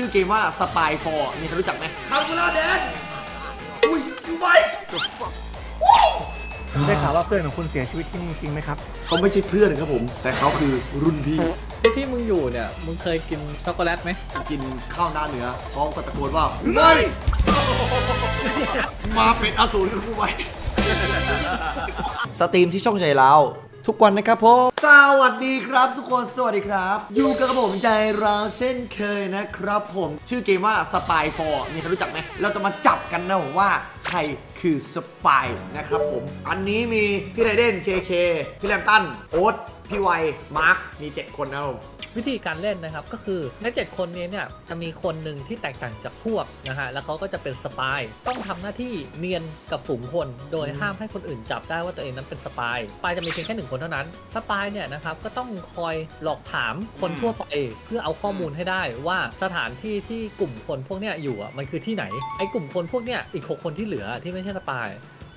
ชื่อเกมว่า Spy 4มีใครรู้จักไหมคาร์บูลาแดนอุ้ยดูไว้ได้ข่าวว่าเพื่อนของคุณเสียชีวิตที่นี่จริงไหมครับ เขาไม่ใช่เพื่อนครับผม แต่เขาคือรุ่นพี่ที่ที่มึงอยู่เนี่ย มึงเคยกินช็อกโกแลตไหมกินข้าวหน้าเหนือพร้อมกับตะโกนว่า ไม่ มาเป็นอสูรกับกูไว้สตรีมที่ช่องใจเรา ทุกวันนะครับผมสวัสดีครับทุกคนสวัสดีครับ อยู่กับผมใจร้าวเช่นเคยนะครับผมชื่อเกมว่า Spyfall มีใครรู้จักไหมเราจะมาจับกันนะผมว่าใครคือ spy นะครับผม อันนี้มีพี่ไรเดนเคเคพี่แรมตันโอ๊ตพี่ไวมาร์คมี 7 คนนะครับผม วิธีการเล่นนะครับก็คือในเจ็ดคนนี้เนี่ยจะมีคนหนึ่งที่แตกต่างจากพวกนะฮะแล้วเขาก็จะเป็น spy ต้องทำหน้าที่เนียนกับฝูงคน โดยห้ามให้คนอื่นจับได้ว่าตัวเองนั้นเป็น spy spy จะมีเพียงแค่หนึ่งคนเท่านั้นspy เนี่ยนะครับก็ต้องคอยหลอกถามคนทั่วไปเพื่อเอาข้อมูลให้ได้ว่าสถานที่ที่กลุ่มคนพวกเนี้ยอยู่อะมันคือที่ไหนไอ้กลุ่มคนพวกเนี้ยอีกหกคนที่เหลือที่ไม่ใช่ spy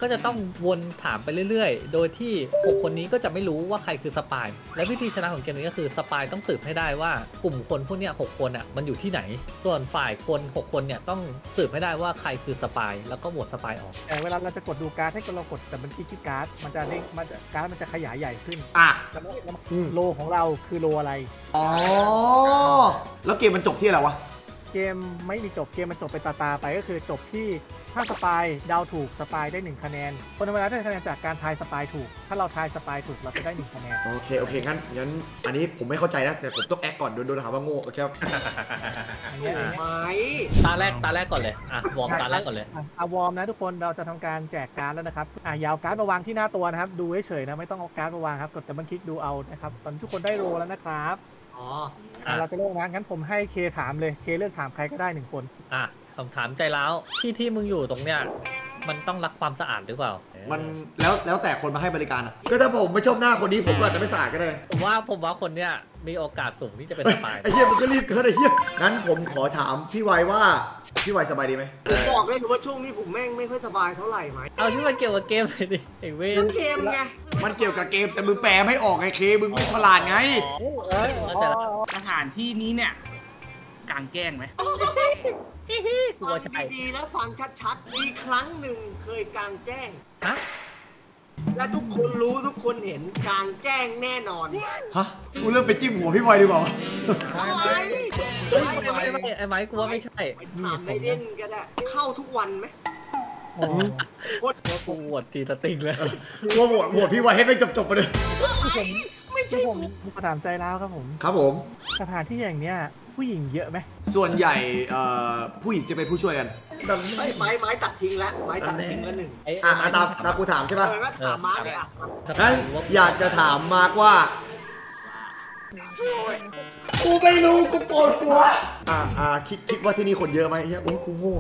ก็จะต้องวนถามไปเรื่อยๆ โดยที่ 6 คนนี้ก็จะไม่รู้ว่าใครคือ spy และวิธีชนะของเกมนี้ก็คือ spy ต้องสืบให้ได้ว่ากลุ่มคนพวกเนี้ยหกคนอะมันอยู่ที่ไหน ส่วนฝ่ายคน 6 คนเนี่ยต้องสืบให้ได้ว่าใครคือ spy แล้วก็โหวต spy ออกแต่เวลาเราจะกดดูการ์ดให้เรากด double click ที่การ์ดมันจะเด้งมันจะการ์ดมันจะขยายใหญ่ขึ้นอะแล้วแล้วอืม role ของเราคือ role อะไร อ๋อ แล้วเกมมันจบที่อะไรวะ เกมไม่มีจบเกมมันจบไปตาตาๆไปก็คือจบที่ ถ้า spy เดาถูก spy ได้หนึ่งคะแนน คนธรรมดาได้คะแนนจากการทาย spy ถูก ถ้าเราทาย spy ถูกเราจะได้หนึ่งคะแนน โอเค โอเค งั้น งั้น อันนี้ผมไม่เข้าใจนะ แต่ผมต้อง act ก่อน โดนโดนหาว่าโง่โอเคครับอย่างเงี้ยอย่างเงี้ยไหมตาแรกตาแรกก่อนเลยอะ warm ตาแรกก่อนเลยอะอา warm นะทุกคนเราจะทำการแจกการ์ดแล้วนะครับอะอย่าเอาการ์ดมาวางที่หน้าตัวนะครับ ดูเฉยๆนะไม่ต้องเอาการ์ดมาวางครับกด double click ดูเอานะครับตอนนี้ทุกคนได้ role แล้วนะครับอ๋ออะ เราจะเริ่มนะงั้นผมให้เคถามเลยเคเลือกถามใครก็ได้หนึ่งคน อะ คำถามใจแล้วที่ที่มึงอยู่ตรงเนี้ยมันต้องรักความสะอาดหรือเปล่า มันแล้วแล้วแต่คนมาให้บริการอะก็ถ้าผมไม่ชอบหน้าคนนี้ผมก็อาจจะไม่สะอาดก็ได้ ผมว่าผมว่าคนเนี้ยมีโอกาสสูงที่จะเป็นสปายไอ้เหี้ยมันก็รีบเกินไอ้เหี้ยงั้นผมขอถามพี่ไวว่าพี่ไวสบายดีไหมผมบอกเลยว่าช่วงนี้ผมแม่งไม่ค่อยสบายเท่าไหร่ไหมเอาที่มันเกี่ยวกับเกมไปดิไอ้เว้นเรื่องเกมไงมันเกี่ยวกับเกมแต่มึงแปลไม่ออกไงเคมึงไม่ฉลาดไงเอ้ยเข้าใจแล้ว สถานที่นี้เนี่ยก ลางแจ้งไหมกลัฟัวงใช่ดีๆแล้วฟังชัดๆ มีครั้งหนึ่งเคยกลางแจ้ง ฮะและทุกคนรู้ทุกคนเห็นกลางแจ้งแน่นอน ฮะกูเริ่มไปจิ้มหัวพี่ไวดีกว่าวะอะไรเฮ้ยไม่ไม่ไม่ไอ้ไม้กูว่าไม่ใช่ถามไม่เล่นก็ได้ เข้าทุกวันไหมโอ้โหว่ากูโหวตทีสติงเลยว่าโหวตโหวตพี่ไวให้ไม่จบๆไปเลย ไม่ใช่ที่ผผมมคำถามใจแล้วครับผมครับผมสถานที่อย่างเนี้ยผู้หญิงเยอะไหมส่วนใหญ่เอ่อผู้หญิงจะเป็นผู้ช่วยกันไม่ไม้ไม้ตัดทิ้งแล้วไม้ตัดทิ้งแล้วหนึ่งไอ้อะไม้อะตามตามกูถามใช่เอปะอก็ถามมาเลยอะงั้นอยากจะถามมาร์กว่า กูไม่รู้กูปวดหัวอ่าอ่าคิดคิดว่าที่นี่คนเยอะไหมเฮ้ยโอ้ยกูโง่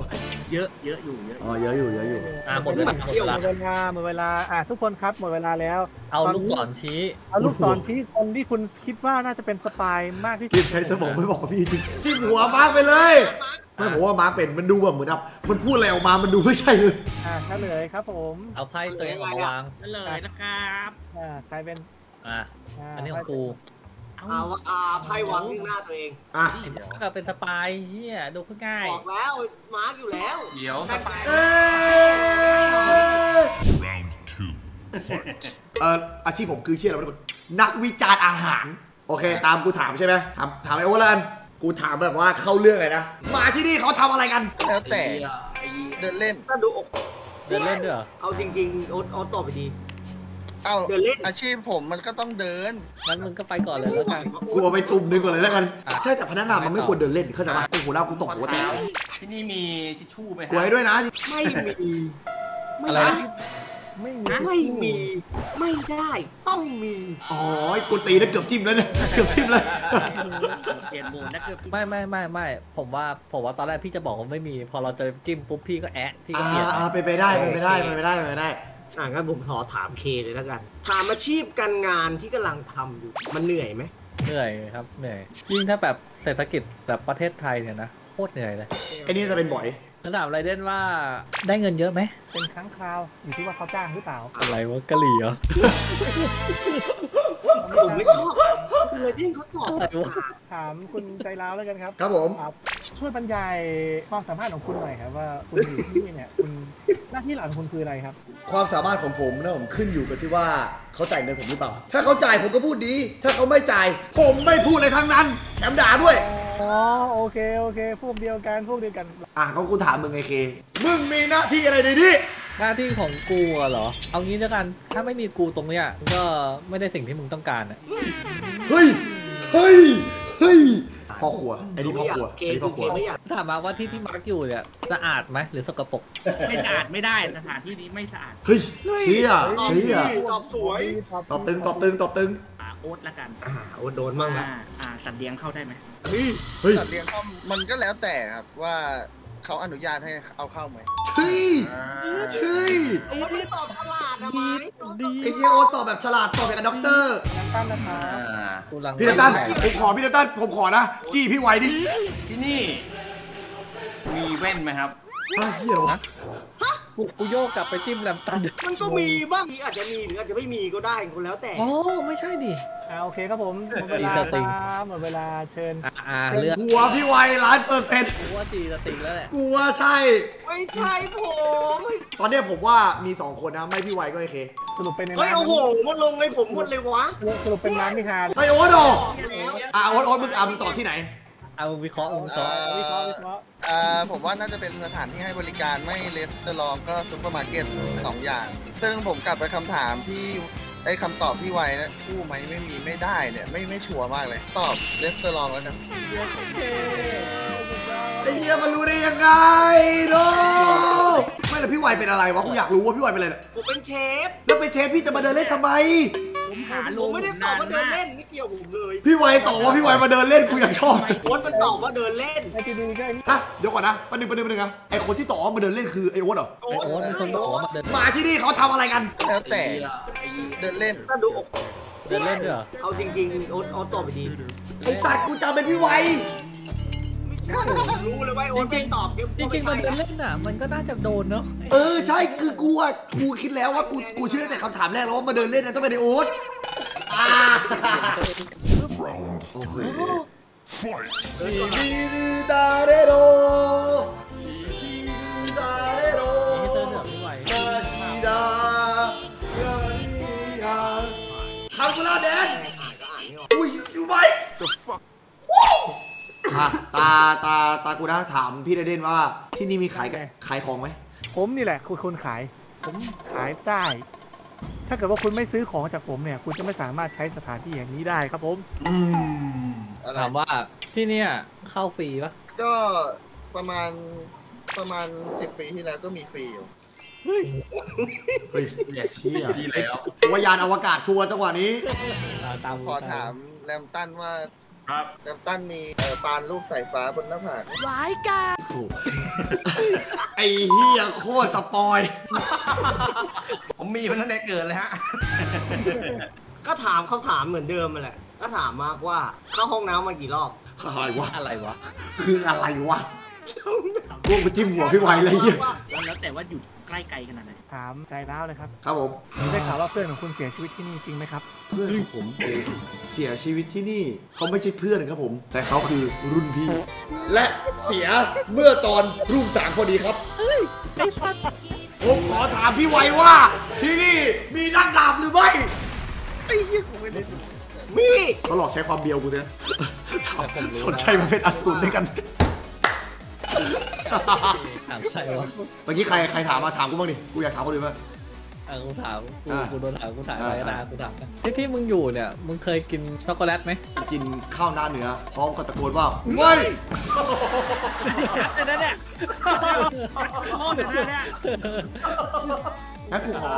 เยอะเยอะอยู่เยอะอ๋อเยอะอยู่เยอะอยู่อะหมดเวลาหมดเวลาหมดเวลาหมดเวลาอะทุกคนครับหมดเวลาแล้ว เอาลูกศรชี้เอาลูกศรที่คนที่คุณคิดว่าน่าจะเป็น spy มากที่สุดรีดบใช้สมองไม่บอกกับพี่จริงจิ้มหัวมาร์กไปเลยไม่ผมว่ามาร์กเป็นมันดูแบบเหมือนแบบมันพูดอะไรออกมามันดูไม่ใช่เลยอ่าเฉลยครับผม เอาไพ่ตัวเองออกมาวางนั่นเลยนะครับอ่าใครเป็นอะาอันนี้ของกู เอาอาไพ่วางที่หน้าตัวเองอะก็เป็น spy เหี้ยดูก็ง่ายบอกแล้วมาร์กอยู่แล้วเดี๋ยว spy เอ้ย Round two. Fight. เอ่ออาชีพผมคือชื่ออะไรวะทุกคนนักวิจารณ์อาหาร โอเค ตามกูถามใช่ไหมถามถามไอ้โอ๊ตแล้วกันกูถามแบบว่าเข้าเรื่องเลยนะ มาที่นี่เขาทำอะไรกัน แล้วแต่ไอ้เดินเล่นถ้าดูอกเดินเล่นด้วยเหรอเอาจริงๆโอ๊ตโอ๊ตตอบไปดี เอ้าเดินเล่น อาชีพผมมันก็ต้องเดิน งั้นมึงก็ไปก่อนเลยแล้วกัน กูเอาไปตุ่มหนึงก่อนเลยแล้วกันอะใช่แต่พนักงานมันไม่ควรเดินเล่นเข้าใจปะโอ้โหแล้วกูตกหัวแตกที่นี่มีทิชชู่ไหมกลัวให้ด้วยนะไม่มีไม่อะไรได้นะ ไม่มีไม่มี ไม่ได้ ต้องมี อ๋อกูตีนะเกือบจิ้มแล้วเนี่ยเกือบจิ้มแล้วเปลี่ยนโหมดนะเกือบไม่ไม่ไม่ไม่ผมว่าผมว่าตอนแรกพี่จะบอกว่าไม่มี พอเราเจอจิ้มปุ๊บพี่ก็แอะพี่ก็อ่าเปลี่ยนอ่าเป็นไปได้เป็นไปได้เป็นไปได้เป็นไปได้ อะงั้นผมขอถามเคเลยแล้วกัน ถามอาชีพการงานที่กำลังทำอยู่ มันเหนื่อยไหมเหนื่อยครับเหนื่อยยิ่งถ้าแบบเศรษฐกิจแบบประเทศไทยเนี่ยนะโคตรเหนื่อยเลยไอ้นี่จะเป็นบ่อยแล้วถามไรเด่นว่าได้เงินเยอะไหมเป็นครั้งคราวอยู่ที่ว่าเขาจ้างหรือเปล่าอะไรวะกะหรี่เหรอ ผมไม่ชอบคือเลยที่เขาตอบอะไรวะ ถามคุณใจร้าวแล้วกันครับครับผม ครับช่วยบรรยายความสามารถของคุณหน่อยครับว่าคุณอยู่ที่นี่เนี่ยคุณ หน้าที่หลักของคุณคืออะไรครับ ความสามารถของผมนะผมขึ้นอยู่กับที่ว่าเขาจ่ายเงินผมหรือเปล่า ถ้าเขาจ่ายผมก็พูดดี ถ้าเขาไม่จ่าย ผมไม่พูดเลยทั้งนั้นแถมด่าด้วย อ๋อโอเคโอเค พวกเดียวกันพวกเดียวกัน อะก็กูถามมึงไงเค มึงมีหน้าที่อะไรในนี้ หน้าที่ของกูอะเหรอ เอางี้แล้วกัน ถ้าไม่มีกูตรงเนี้ยก็ไม่ได้สิ่งที่มึงต้องการอะ เฮ้ย เฮ้ยเฮ้ย พ่อครัวไอ้นี่พ่อครัวเคไอ้นี่คืพ่ออคเครับวไม่อยากถามมาว่าที่ที่มาร์กอยู่เนี่ยสะอาดไหมหรือสกปรกไม่สะอาดไม่ได้สถานที่นี้ไม่สะอาดเฮ้ยเชี่ยตอบเชี่ดียตอบสวยตอบตึงตอบตึงตอบตึงอ่าโอ๊ตละกันอ่าโอ้โดนบ้างละอ่าอ่าสัตว์เลี้ยงเข้าได้ไหมเฮ้ยสัตว์เลี้ยงเข้ามันก็แล้วแต่ครับว่าเขาอนุญาตให้เอาเข้าไหมเฮ้ยเฮ้ยโอ้ไม่ตอบฉลาดนะไมไอ้เฮียโอตตอบแบบฉลาดตอบแบบกับด็อกเตอร์น้ำตั้นนะครับพี่น้ำตาลผมขอพี่น้ำตาลผมขอนะจี้พี่ไว้ดิที่นี่ มีแว่นไหมครับเฮียเหรอวะ กูกูโยกกลับไปจิ้มแรมตันมันก็มีบ้างอาจจะมีหรืออาจจะไม่มีก็ได้คนแล้วแต่อ๋อไม่ใช่ดิ อ่าโอเคครับผมหมดเวลาดีสติงครับหมดเวลาเชิญอ่าอ่าเลือกหัวพี่ไวล้านเปอร์เซ็นต์กูว่าจีสติงแล้วแหละกูว่าใช่ ไม่ใช่ผมตอนเนี้ยผมว่ามี2คนนะไม่พี่ไวก็ไอเคสรุปเป็นในเฮ้ยร้านโอ้โหมันลงเลยผมหมดเลยวะสรุปเป็นร้านมิฮาไอโอ๊ตเหรอแล้วอะโอ๊ตโอ๊ตมึงอะมึงตอบที่ไหน เอาวิเคราะห์วิเคราะห์วิเคราะห์วิเคราะห์อ่าผมว่าน่าจะเป็นสถานที่ให้บริการไม่เลสเตอรองก็ซุปเปอร์มาร์เก็ตสองอย่าง ซึ่งผมกลับไปคำถามที่ไอ้คำตอบพี่ไวนะคู่ไหมไม่มีไม่ได้เนี่ยไม่ไม่ชัวร์มากเลย ตอบเลสเตอรองแล้วกันไอ้เหี้ยมันรู้ได้ยังไงโนไม่แล้วพี่ไวเป็นอะไรวะกูอยากรู้ว่าพี่ไวเป็นอะไรเนี่ยผมเป็นเชฟแล้วไปเชฟพี่จะมาเดินเล่นทำไมผม หาโลผมไม่ได้ตอบว่าเดินเล่นไม่เกี่ยวผมเลยพี่ไวตอบว่าพี่ไวมาเดินเล่นกูอยากชอบโค้ดมันตอบว่าเดินเล่นไอทีดีก็ไอ้นี่ฮะเดี๋ยวก่อนนะประเด็นประเด็นประเด็นนะไอคนที่ตอบว่ามาเดินเล่นคือไอโอ๊ตเหรอไอโอ๊ตเป็นคนบอกว่ามาเดินมาที่นี่เขาทำอะไรกันแล้วแต่เดินเล่นถ้าดูอกเดินเล่นด้วยเหรอเอาจริงๆโอ๊ตโอ๊ตตอบไปดีไอสัตว์กูจำเป็นพี่ไว รู้เลยว่าโอ๊ตไม่ตอบจริงๆมาเดินเล่นอะ มันก็น่าจะโดนเนาะเออใช่คือกูอะกูคิดแล้วว่ากูกูเชื่อแต่คำถามแรกแล้วว่ามาเดินเล่นนะต้องเป็นไอโอ๊ตอ่า Round three. Fight. ชิดาเรโรชิดาเรโรนี่เตอร์เหนือไม่ไหวชิดาเรโรคำกูแล้วแดนอุ้ยอยู่ไหม The fuck? อะตาตาตากูนะถามพี่เดเดนว่า ที่นี่มีขายกับขายของไหมผมนี่แหละคือคนขาย ผมขายได้ ถ้าเกิดว่าคุณไม่ซื้อของจากผมเนี่ย คุณจะไม่สามารถใช้สถานที่อย่างนี้ได้ครับผมอืมอะไรถามว่าที่เนี่ยเข้าฟรีปะก็ประมาณประมาณสิบปีที่แล้วก็มีฟรีอยู่เฮ้ยเชี่ยดีแล้วว่ายานอวกาศชัวร์จังหวะนี้อ่าตามขอถามแรมตันว่า ครับแรมตันมีเอ่อปานลูกสายฟ้าบนหน้าผากโอ้โหไอ้เฮียโคตรสปอย ผมมีมันตั้งแต่เกิดเลยฮะ ก็ถามคำถามเหมือนเดิมมาแหละ ก็ถามมากว่าเข้าห้องน้ำมากี่รอบ อะไรวะ อะไรวะ คืออะไรวะ กูกูจิ้มหัวพี่ไวเลยเฮีย แล้วแล้วแต่ว่าอยู่ใกล้ไกลขนาดไหนถามใจร้าวเลยครับครับผมได้ข่าวว่าเพื่อนของคุณเสียชีวิตที่นี่จริงไหมครับ เพื่อนของผมเสียชีวิตที่นี่เขาไม่ใช่เพื่อนครับผม แต่เขาคือรุ่นพี่ และเสียเมื่อตอนรุ่งสางพอดีครับผมขอถามพี่ไวว่า ที่นี่มีนักดาบหรือไม่ไอ้เหี้ยกูไม่ได้ดูมีเขาหลอกใช้ความเบียวกูเนี่ยถามสนใจมาเป็นอสูรด้วยกัน ถามใครวะเมื่อกี้ใครใครถามมาถามกูบ้างดิ กูอยากถามคนอื่นบ้างเออกูถามกูอ่ากูโดนถามกูถามอ่าอะไรก็ได้กูถามกันที่ที่มึงอยู่เนี่ย มึงเคยกินช็อกโกแลตไหมกินข้าวหน้าเนื้อพร้อมกับตะโกนว่าไม่ชัดเลยนะเนี่ยโทษเลยนะเนี่ยงั้นกูขอ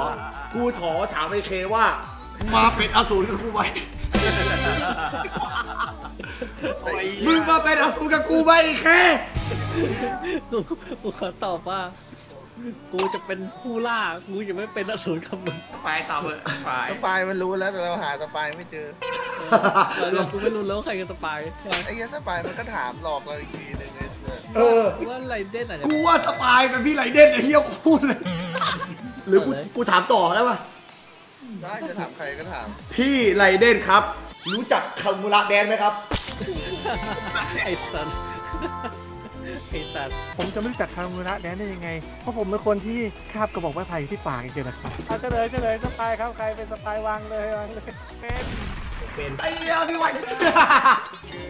กูขอถามไอ้เคว่า มาเป็นอสูรกับกูไหม มึงมาเป็นอสูรกับกูไหมไอ้เคกูกูขอตอบว่า กูจะเป็นผู้ล่า กูจะไม่เป็นอสูรกับมึงไปต่อเลยไป spy มันรู้แล้วแต่เราหา spy ไม่เจอแล้วกูไม่รู้แล้วว่าใครจะ spy ไอ้เหี้ย spy มันก็ถามหลอกเราอีกทีหนึงไอ้เสือเออกูว่าไรเดนอาจจะกูว่า spy เป็นพี่ไรเดนไอ้เหี้ยกูพูดเลยหรือกูเอาเลยกูถามต่อได้ปะได้จะถามใครก็ถาม พี่ไรเดนครับ รู้จักคามูระแดนไหมครับ ไอ้สันไอ้สันผมจะไม่รู้จักคามูระแดนได้ยังไง เพราะผมเป็นคนที่คาบกระบอกไม้ไผ่อยู่ที่ปากเฉยๆนะครับเอาเฉลยเฉลย spy ครับใครเป็น spy วางเลยวางเลยเป็นเป็นไอ้เหี้ยพี่ไว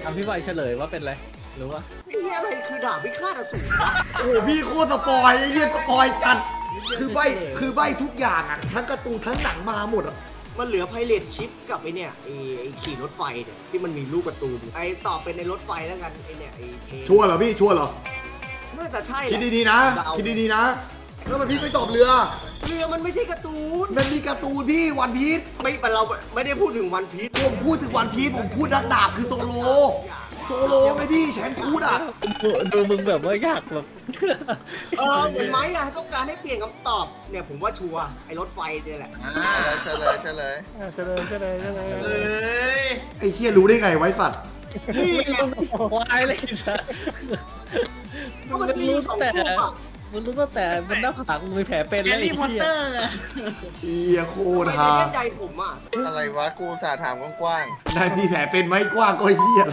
เอาพี่ไวเฉลยว่าเป็นอะไรรู้ว่าไอ้เหี้ยอะไรคือดาบพิฆาตอสูรวะโอ้โหพี่โคตร spoil ไอ้เหี้ย spoil กันคือใบ้คือใบ้ทุกอย่างอะทั้งการ์ตูนทั้งหนังมาหมดอะ มันเหลือ pirate ship กับไอเนี่ยไอไอขี่รถไฟเนี่ยที่มันมีลูกการ์ตูนไอตอบเป็นในรถไฟแล้วกันไอเนี่ยไอเทชัวร์เหรอพี่ชัวร์เหรอน่าจะใช่แหละคิดดีๆนะคิดดีๆนะแล้วมันพี่ไม่ตอบเรือ เรือมันไม่ใช่การ์ตูนมันมีการ์ตูนพี่วันพีชไม่เราไม่ได้พูดถึงวันพีชผมพูดถึงวันพีชผมพูดนักดาบคือโซโร โซโลไงพี่แชมป์พูดอะดูดูมึงแบบว่ายากแบบ เออเหมือนไหมอะต้องการให้เปลี่ยนคำตอบ เนี่ยผมว่าชัวร์ไอรถไฟเนี่ยแหละเฉลยเฉลยอะเฉลยเฉลยเฉลยเอ้ยไอ้เฮียรู้ได้ไงไว้สัตว์นี่ไงควายเลยสัสก็มันมีสองแต่รูปอะมึงรู้ตั้งแต่บนหน้าผากมึงมีแผลเป็นแกแล้วรี่ไอ้พอตเหี้ยเตอร์อะเฮียโคตรไม่ฮาได้ใจผมอะอะไรวะ กูอุตสาห์ถามกว้างนายมีแผลเป็นไหมกว้างก็เฮีย